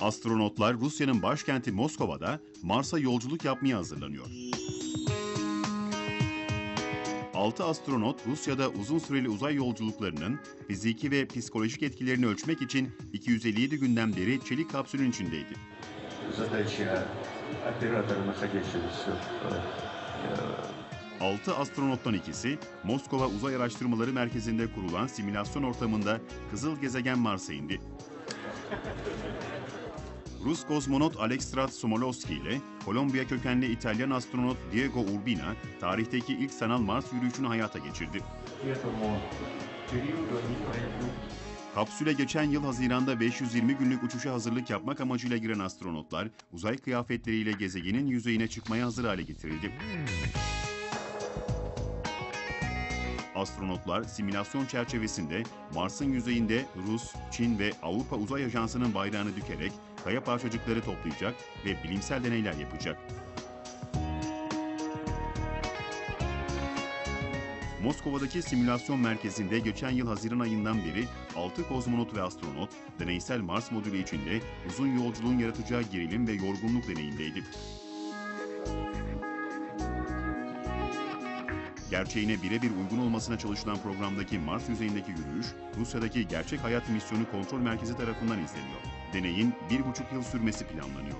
Astronotlar Rusya'nın başkenti Moskova'da Mars'a yolculuk yapmaya hazırlanıyor. 6 astronot Rusya'da uzun süreli uzay yolculuklarının fiziki ve psikolojik etkilerini ölçmek için 257 günden beri çelik kapsülün içindeydi. Altı astronottan ikisi Moskova Uzay Araştırmaları Merkezi'nde kurulan simülasyon ortamında kızıl gezegen Mars'a indi. Rus kozmonot Alexstrat Smolovski ile Kolombiya kökenli İtalyan astronot Diego Urbina tarihteki ilk sanal Mars yürüyüşünü hayata geçirdi. Kapsüle geçen yıl Haziran'da 520 günlük uçuşa hazırlık yapmak amacıyla giren astronotlar uzay kıyafetleriyle gezegenin yüzeyine çıkmaya hazır hale getirildi. Astronotlar simülasyon çerçevesinde Mars'ın yüzeyinde Rus, Çin ve Avrupa Uzay Ajansı'nın bayrağını dükerek kaya parçacıkları toplayacak ve bilimsel deneyler yapacak. Moskova'daki simülasyon merkezinde geçen yıl Haziran ayından beri 6 kozmonot ve astronot deneysel Mars modülü içinde uzun yolculuğun yaratacağı gerilim ve yorgunluk deneyindeydi. Gerçeğine birebir uygun olmasına çalışılan programdaki Mars yüzeyindeki yürüyüş, Rusya'daki Gerçek Hayat Misyonu Kontrol Merkezi tarafından izleniyor. Deneyin bir buçuk yıl sürmesi planlanıyor.